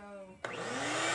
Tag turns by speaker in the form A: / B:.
A: go.